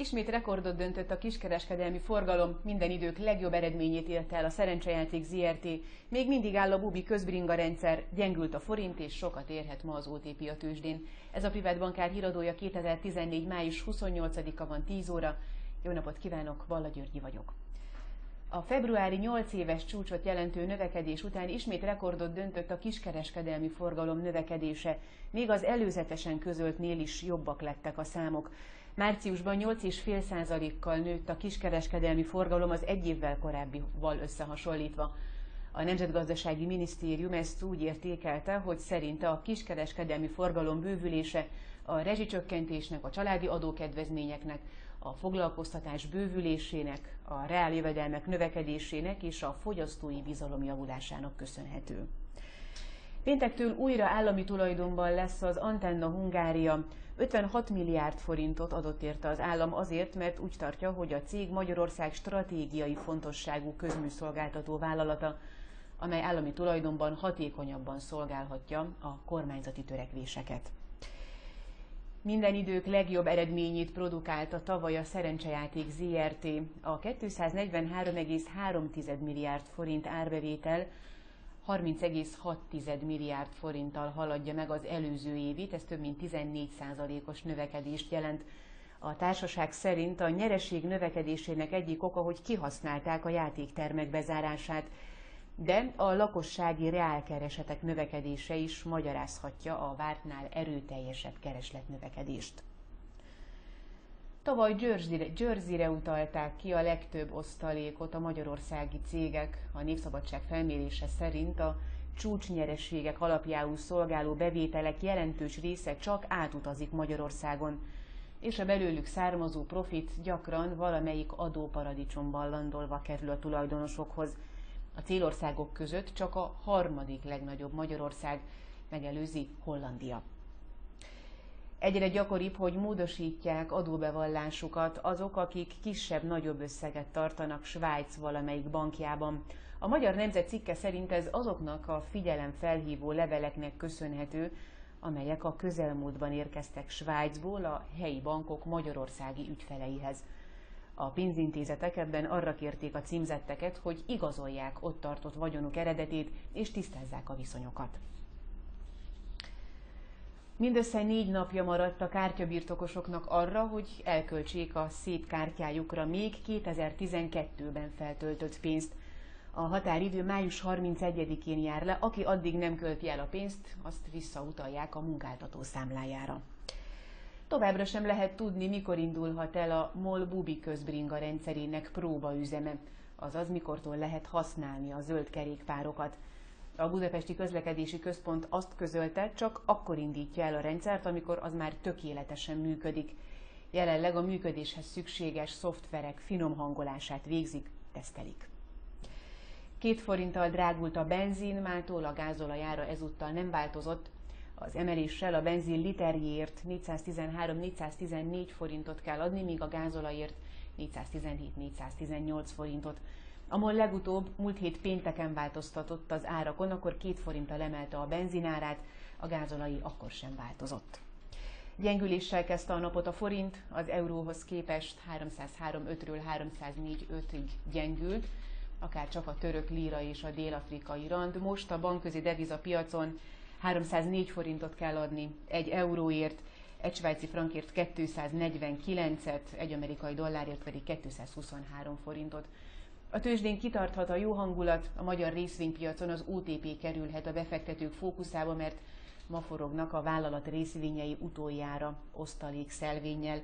Ismét rekordot döntött a kiskereskedelmi forgalom, minden idők legjobb eredményét érte el a szerencsejáték ZRT, még mindig áll a bubi közbringa rendszer, gyengült a forint és sokat érhet ma az OTP a tőzsdén. Ez a privát bankár híradója 2014. május 28-a van 10 óra. Jó napot kívánok, Balla Györgyi vagyok. A februári 8 éves csúcsot jelentő növekedés után ismét rekordot döntött a kiskereskedelmi forgalom növekedése, még az előzetesen közöltnél is jobbak lettek a számok. Márciusban 8,5%-kal nőtt a kiskereskedelmi forgalom az egy évvel korábbival összehasonlítva. A Nemzetgazdasági Minisztérium ezt úgy értékelte, hogy szerinte a kiskereskedelmi forgalom bővülése a rezsicsökkentésnek, a családi adókedvezményeknek, a foglalkoztatás bővülésének, a reáljövedelmek növekedésének és a fogyasztói bizalom javulásának köszönhető. Péntektől újra állami tulajdonban lesz az Antenna Hungária. 56 milliárd forintot adott érte az állam azért, mert úgy tartja, hogy a cég Magyarország stratégiai fontosságú közműszolgáltató vállalata, amely állami tulajdonban hatékonyabban szolgálhatja a kormányzati törekvéseket. Minden idők legjobb eredményét produkálta tavaly a szerencsejáték ZRT. A 243,3 milliárd forint árbevétel 30,6 milliárd forinttal haladja meg az előző évit, ez több mint 14 os növekedést jelent. A társaság szerint a nyereség növekedésének egyik oka, hogy kihasználták a játéktermek bezárását, de a lakossági reálkeresetek növekedése is magyarázhatja a vártnál erőteljesebb keresletnövekedést. Tavaly Jersey-re, Jersey-re utalták ki a legtöbb osztalékot a magyarországi cégek. A Népszabadság felmérése szerint a csúcsnyerességek alapjául szolgáló bevételek jelentős része csak átutazik Magyarországon, és a belőlük származó profit gyakran valamelyik adóparadicsomban landolva kerül a tulajdonosokhoz. A célországok között csak a harmadik legnagyobb Magyarország megelőzi Hollandia. Egyre gyakoribb, hogy módosítják adóbevallásukat azok, akik kisebb-nagyobb összeget tartanak Svájc valamelyik bankjában. A Magyar Nemzet cikke szerint ez azoknak a figyelem felhívó leveleknek köszönhető, amelyek a közelmúltban érkeztek Svájcból a helyi bankok magyarországi ügyfeleihez. A pénzintézetek ebben arra kérték a címzetteket, hogy igazolják ott tartott vagyonuk eredetét és tisztázzák a viszonyokat. Mindössze négy napja maradt a kártyabirtokosoknak arra, hogy elköltsék a szép kártyájukra még 2012-ben feltöltött pénzt. A határidő május 31-én jár le, aki addig nem költi el a pénzt, azt visszautalják a munkáltató számlájára. Továbbra sem lehet tudni, mikor indulhat el a MOL Bubi közbringa rendszerének próbaüzeme, azaz mikortól lehet használni a zöld kerékpárokat. A Budapesti Közlekedési Központ azt közölte, csak akkor indítja el a rendszert, amikor az már tökéletesen működik. Jelenleg a működéshez szükséges szoftverek finom hangolását végzik, tesztelik. Két forinttal drágult a benzin, mától a gázolajára ezúttal nem változott. Az emeléssel a benzin literjéért 413-414 forintot kell adni, míg a gázolajért 417-418 forintot. Amol legutóbb múlt hét pénteken változtatott az árakon, akkor két forinttal emelte a benzinárát, a gázolai akkor sem változott. Gyengüléssel kezdte a napot a forint, az euróhoz képest 303.5-ről 304.5-ig gyengült, akár csak a török líra és a dél-afrikai rand. Most a bankközi devizapiacon 304 forintot kell adni egy euróért, egy svájci frankért 249-et, egy amerikai dollárért pedig 223 forintot. A tőzsdén kitarthat a jó hangulat, a magyar részvénypiacon az OTP kerülhet a befektetők fókuszába, mert ma forognak a vállalat részvényei utoljára osztalék szelvénnyel.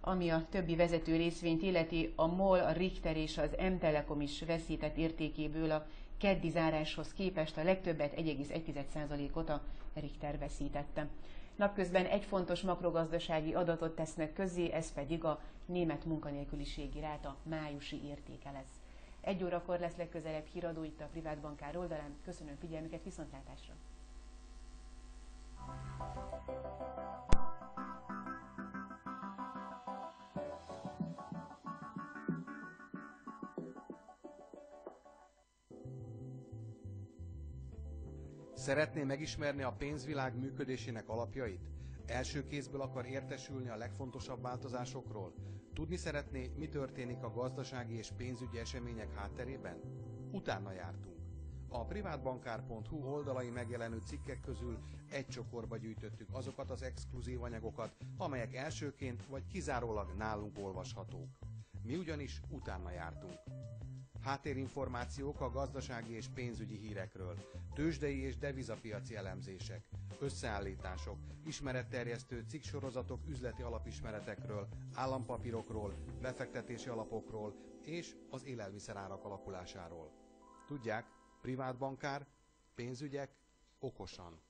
Ami a többi vezető részvényt illeti, a MOL, a Richter és az M-Telekom is veszített értékéből a keddi záráshoz képest a legtöbbet 1,1%-ot a Richter veszítette. Napközben egy fontos makrogazdasági adatot tesznek közzé, ez pedig a német munkanélküliségi ráta májusi értéke lesz. Egy órakor lesz legközelebb híradó itt a privát bankár oldalán. Köszönöm figyelmüket, viszontlátásra! Szeretné megismerni a pénzvilág működésének alapjait? Első kézből akar értesülni a legfontosabb változásokról? Tudni szeretné, mi történik a gazdasági és pénzügyi események hátterében? Utána jártunk. A privátbankár.hu oldalai megjelenő cikkek közül egy csokorba gyűjtöttük azokat az exkluzív anyagokat, amelyek elsőként vagy kizárólag nálunk olvashatók. Mi ugyanis utána jártunk. Háttérinformációk a gazdasági és pénzügyi hírekről, tőzsdei és devizapiaci elemzések, összeállítások, ismeretterjesztő cikksorozatok üzleti alapismeretekről, állampapírokról, befektetési alapokról és az élelmiszerárak alakulásáról. Tudják, privátbankár, pénzügyek, okosan.